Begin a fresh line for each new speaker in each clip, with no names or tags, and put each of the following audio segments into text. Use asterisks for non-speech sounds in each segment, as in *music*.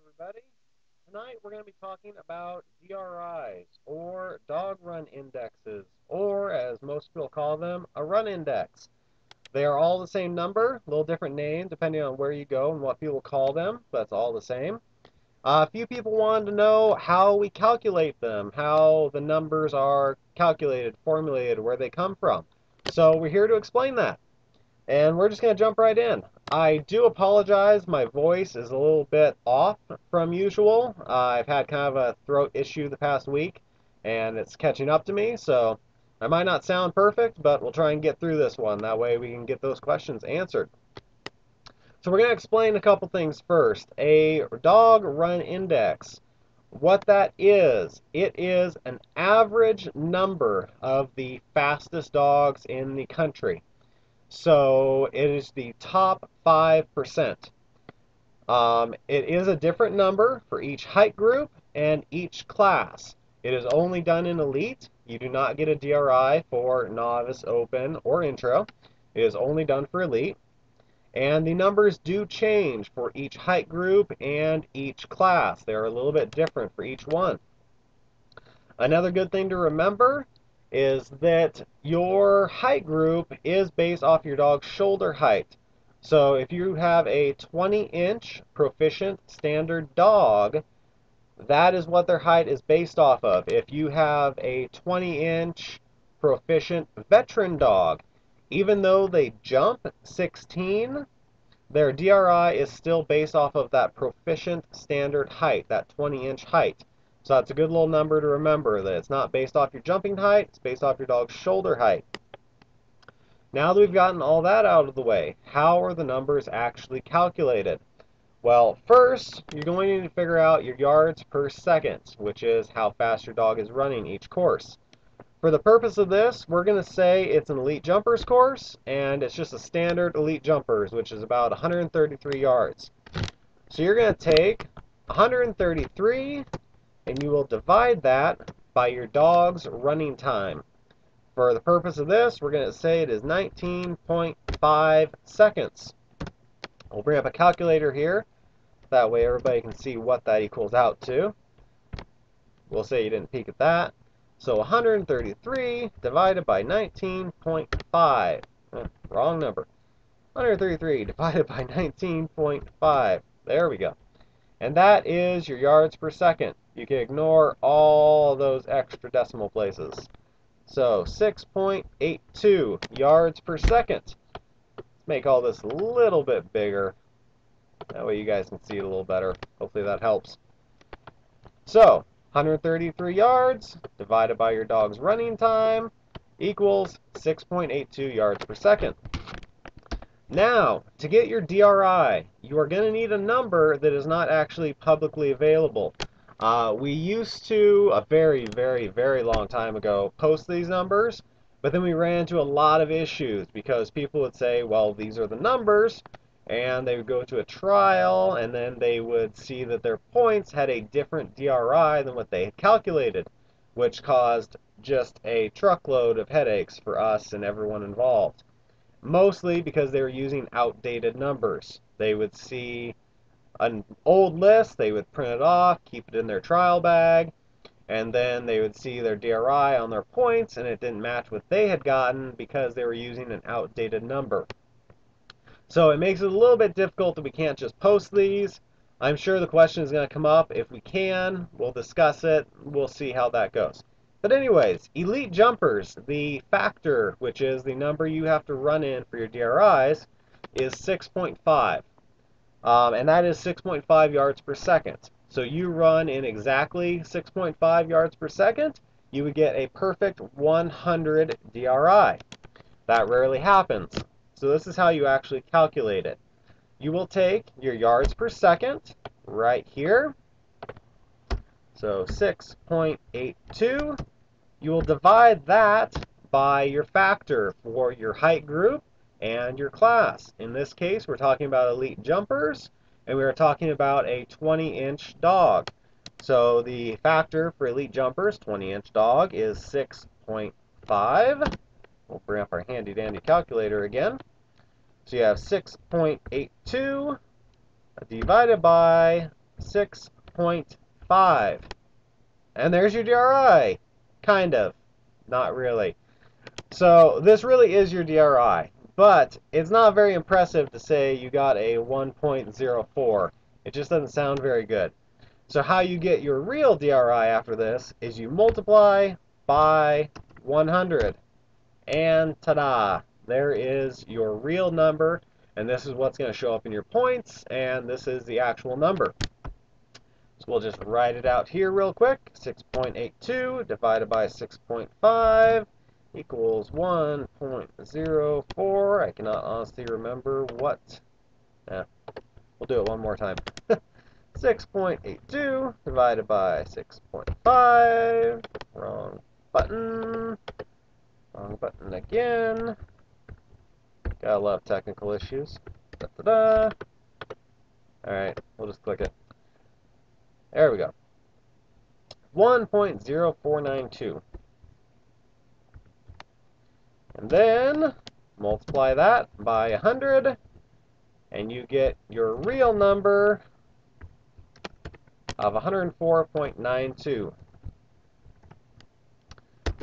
everybody. Tonight we're going to be talking about DRIs, or dog run indexes, or as most people call them, a run index. They are all the same number, a little different name depending on where you go and what people call them, but it's all the same. Uh, a few people wanted to know how we calculate them, how the numbers are calculated, formulated, where they come from. So we're here to explain that. And we're just going to jump right in. I do apologize. My voice is a little bit off from usual. Uh, I've had kind of a throat issue the past week, and it's catching up to me. So I might not sound perfect, but we'll try and get through this one. That way we can get those questions answered. So we're going to explain a couple things first. A dog run index. What that is, it is an average number of the fastest dogs in the country. So it is the top 5%. Um, it is a different number for each height group and each class. It is only done in elite. You do not get a DRI for novice, open, or intro. It is only done for elite. And the numbers do change for each height group and each class. They're a little bit different for each one. Another good thing to remember is that your height group is based off your dog's shoulder height. So if you have a 20 inch proficient standard dog, that is what their height is based off of. If you have a 20 inch proficient veteran dog, even though they jump 16, their DRI is still based off of that proficient standard height, that 20 inch height. So that's a good little number to remember that it's not based off your jumping height, it's based off your dog's shoulder height. Now that we've gotten all that out of the way, how are the numbers actually calculated? Well, first, you're going to need to figure out your yards per second, which is how fast your dog is running each course. For the purpose of this, we're going to say it's an elite jumpers course, and it's just a standard elite jumpers, which is about 133 yards. So you're going to take 133 and you will divide that by your dog's running time. For the purpose of this, we're going to say it is 19.5 seconds. We'll bring up a calculator here. That way everybody can see what that equals out to. We'll say you didn't peek at that. So 133 divided by 19.5. Eh, wrong number. 133 *laughs* divided by 19.5. There we go. And that is your yards per second. You can ignore all those extra decimal places. So 6.82 yards per second. Let's make all this a little bit bigger. That way you guys can see it a little better. Hopefully that helps. So 133 yards divided by your dog's running time equals 6.82 yards per second. Now, to get your DRI, you are going to need a number that is not actually publicly available. Uh, we used to, a very, very, very long time ago, post these numbers, but then we ran into a lot of issues because people would say, well, these are the numbers, and they would go to a trial, and then they would see that their points had a different DRI than what they had calculated, which caused just a truckload of headaches for us and everyone involved mostly because they were using outdated numbers. They would see an old list, they would print it off, keep it in their trial bag, and then they would see their DRI on their points, and it didn't match what they had gotten because they were using an outdated number. So it makes it a little bit difficult that we can't just post these. I'm sure the question is going to come up. If we can, we'll discuss it. We'll see how that goes. But anyways, elite jumpers, the factor, which is the number you have to run in for your DRIs, is 6.5. Um, and that is 6.5 yards per second. So you run in exactly 6.5 yards per second, you would get a perfect 100 DRI. That rarely happens. So this is how you actually calculate it. You will take your yards per second right here, so 6.82. You will divide that by your factor for your height group and your class. In this case, we're talking about elite jumpers, and we are talking about a 20-inch dog. So the factor for elite jumpers, 20-inch dog, is 6.5. We'll bring up our handy-dandy calculator again. So you have 6.82 divided by 6.5. And there's your DRI. Kind of. Not really. So this really is your DRI. But it's not very impressive to say you got a 1.04. It just doesn't sound very good. So how you get your real DRI after this is you multiply by 100. And ta-da! There is your real number. And this is what's going to show up in your points. And this is the actual number. So we'll just write it out here real quick. 6.82 divided by 6.5 equals 1.04. I cannot honestly remember what. Yeah, we'll do it one more time. *laughs* 6.82 divided by 6.5. Wrong button. Wrong button again. Gotta love technical issues. Da -da -da. Alright, we'll just click it. There we go. 1.0492. And then multiply that by 100, and you get your real number of 104.92.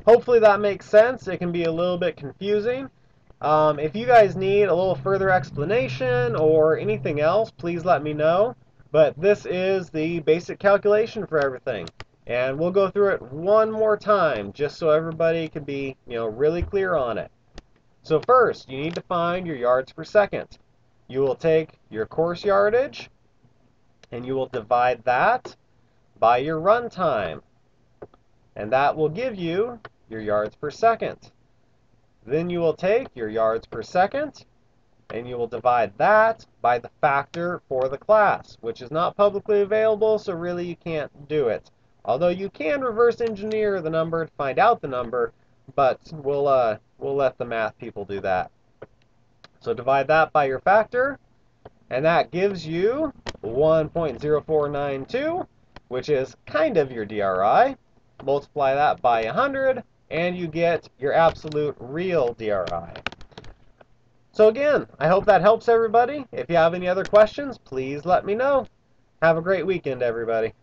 Hopefully that makes sense. It can be a little bit confusing. Um, if you guys need a little further explanation or anything else, please let me know. But this is the basic calculation for everything. And we'll go through it one more time just so everybody can be, you know, really clear on it. So first, you need to find your yards per second. You will take your course yardage and you will divide that by your run time. And that will give you your yards per second. Then you will take your yards per second and you will divide that by the factor for the class, which is not publicly available, so really you can't do it. Although you can reverse engineer the number to find out the number, but we'll, uh, we'll let the math people do that. So divide that by your factor, and that gives you 1.0492, which is kind of your DRI. Multiply that by 100, and you get your absolute real DRI. So again, I hope that helps everybody. If you have any other questions, please let me know. Have a great weekend, everybody.